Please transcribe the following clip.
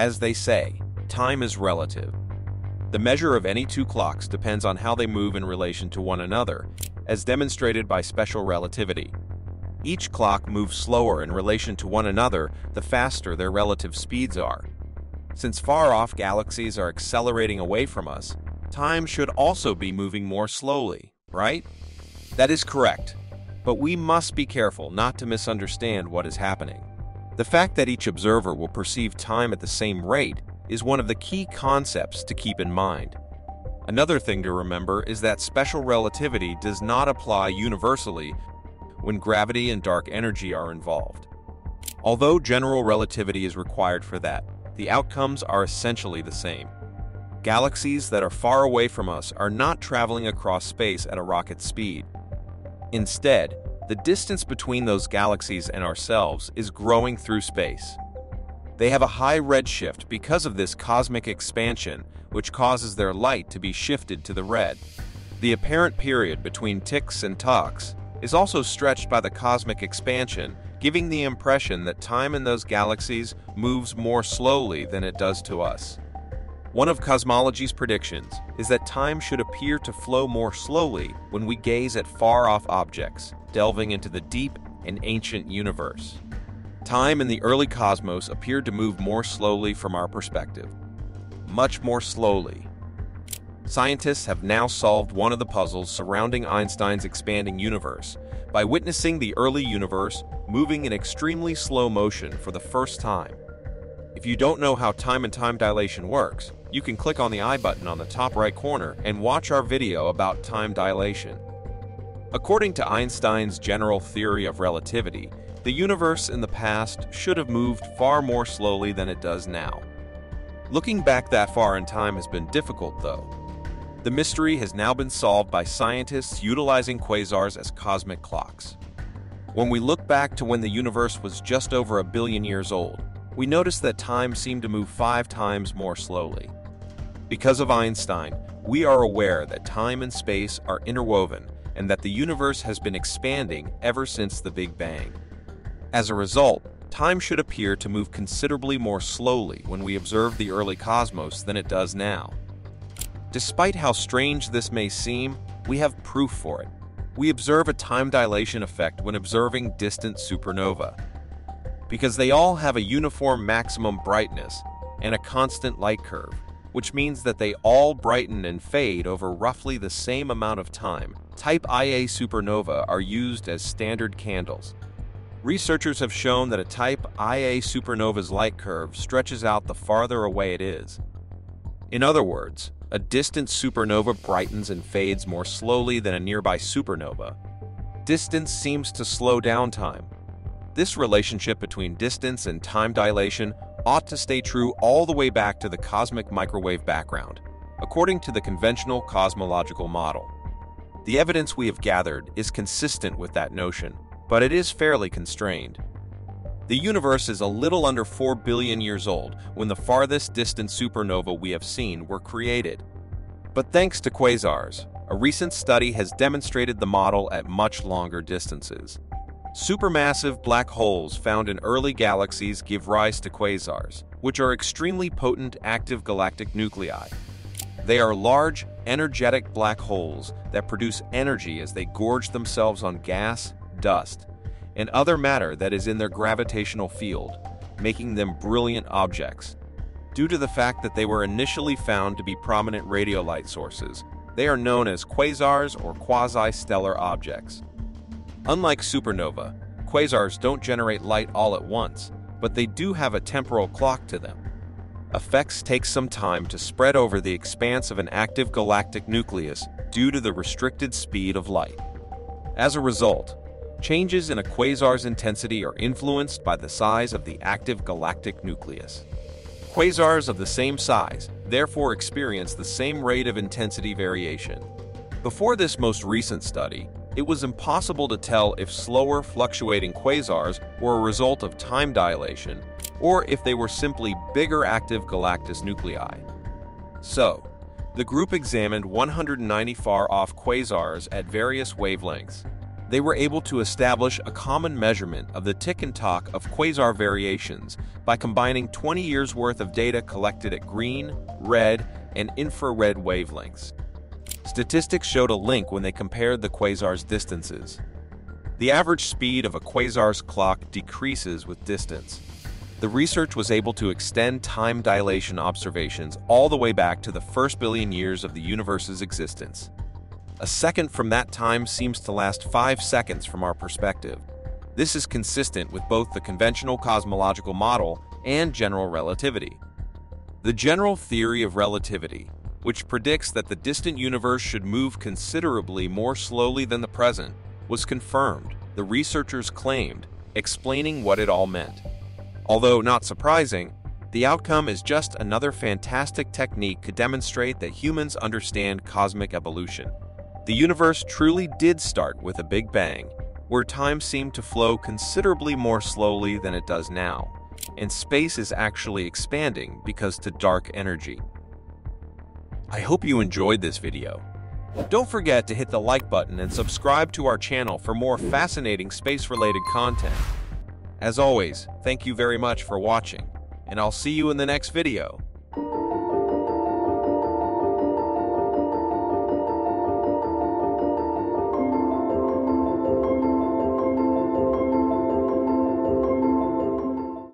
As they say, time is relative. The measure of any two clocks depends on how they move in relation to one another, as demonstrated by special relativity. Each clock moves slower in relation to one another the faster their relative speeds are. Since far-off galaxies are accelerating away from us, time should also be moving more slowly, right? That is correct, but we must be careful not to misunderstand what is happening. The fact that each observer will perceive time at the same rate is one of the key concepts to keep in mind. Another thing to remember is that special relativity does not apply universally when gravity and dark energy are involved. Although general relativity is required for that, the outcomes are essentially the same. Galaxies that are far away from us are not traveling across space at a rocket speed. Instead, the distance between those galaxies and ourselves is growing through space. They have a high redshift because of this cosmic expansion, which causes their light to be shifted to the red. The apparent period between ticks and talks is also stretched by the cosmic expansion, giving the impression that time in those galaxies moves more slowly than it does to us. One of cosmology's predictions is that time should appear to flow more slowly when we gaze at far-off objects, delving into the deep and ancient universe. Time in the early cosmos appeared to move more slowly from our perspective. Much more slowly, Scientists have now solved one of the puzzles surrounding Einstein's expanding universe by witnessing the early universe moving in extremely slow motion for the first time. If you don't know how time and time dilation works, you can click on the I button on the top right corner and watch our video about time dilation. According to Einstein's general theory of relativity, the universe in the past should have moved far more slowly than it does now. Looking back that far in time has been difficult, though, the mystery has now been solved by scientists utilizing quasars as cosmic clocks. When we look back to when the universe was just over a billion years old, we notice that time seemed to move five times more slowly. Because of Einstein, we are aware that time and space are interwoven and that the universe has been expanding ever since the Big Bang. As a result, time should appear to move considerably more slowly when we observe the early cosmos than it does now. Despite how strange this may seem, we have proof for it. We observe a time dilation effect when observing distant supernova. Because they all have a uniform maximum brightness and a constant light curve, which means that they all brighten and fade over roughly the same amount of time. Type Ia supernova are used as standard candles. Researchers have shown that a type Ia supernova's light curve stretches out the farther away it is. In other words, a distant supernova brightens and fades more slowly than a nearby supernova. Distance seems to slow down time. This relationship between distance and time dilation ought to stay true all the way back to the cosmic microwave background, according to the conventional cosmological model. The evidence we have gathered is consistent with that notion, but it is fairly constrained. The universe is a little under 4 billion years old when the farthest distant supernova we have seen were created. But thanks to quasars, a recent study has demonstrated the model at much longer distances. Supermassive black holes found in early galaxies give rise to quasars, which are extremely potent active galactic nuclei. They are large, energetic black holes that produce energy as they gorge themselves on gas, dust, and other matter that is in their gravitational field, making them brilliant objects. Due to the fact that they were initially found to be prominent radiolite sources, they are known as quasars or quasi-stellar objects. Unlike supernova, quasars don't generate light all at once, but they do have a temporal clock to them. Effects take some time to spread over the expanse of an active galactic nucleus due to the restricted speed of light. As a result, Changes in a quasar's intensity are influenced by the size of the active galactic nucleus. Quasars of the same size therefore experience the same rate of intensity variation. Before this most recent study, it was impossible to tell if slower fluctuating quasars were a result of time dilation or if they were simply bigger active galactic nuclei. So, the group examined 190 far-off quasars at various wavelengths they were able to establish a common measurement of the tick and tock of quasar variations by combining 20 years' worth of data collected at green, red, and infrared wavelengths. Statistics showed a link when they compared the quasar's distances. The average speed of a quasar's clock decreases with distance. The research was able to extend time dilation observations all the way back to the first billion years of the universe's existence. A second from that time seems to last five seconds from our perspective. This is consistent with both the conventional cosmological model and general relativity. The general theory of relativity, which predicts that the distant universe should move considerably more slowly than the present, was confirmed, the researchers claimed, explaining what it all meant. Although not surprising, the outcome is just another fantastic technique to demonstrate that humans understand cosmic evolution. The universe truly did start with a Big Bang, where time seemed to flow considerably more slowly than it does now, and space is actually expanding because to dark energy. I hope you enjoyed this video. Don't forget to hit the like button and subscribe to our channel for more fascinating space-related content. As always, thank you very much for watching, and I'll see you in the next video.